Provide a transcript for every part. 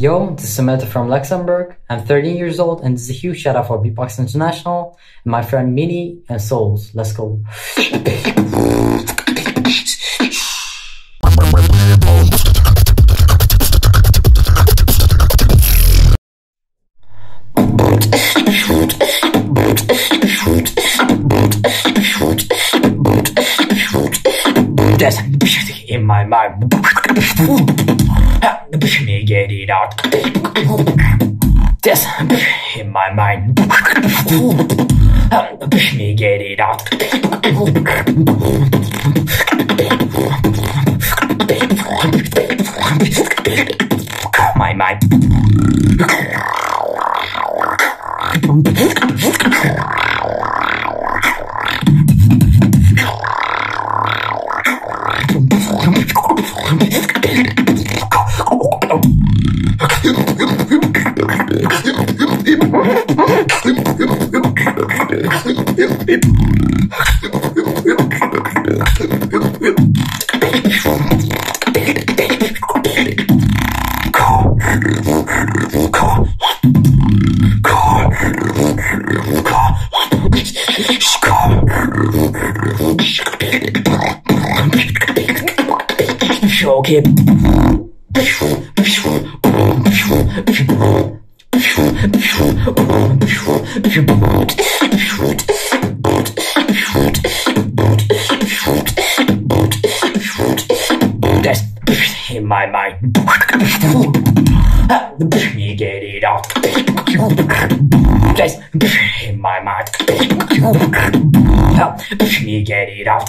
Yo, this is Sumeneta from Luxembourg. I'm 13 years old, and this is a huge shout out for Beatbox International and my friend Mini and Souls. Let's go. In my mind. Me, get it out. That's in my mind. Me, get it out. My mind. Okay. That's in my mind. Me get it out. That's in my mind. Me get it out.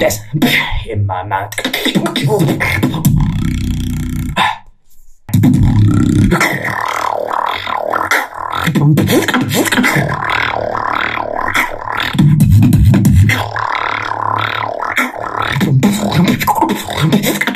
This in my mouth.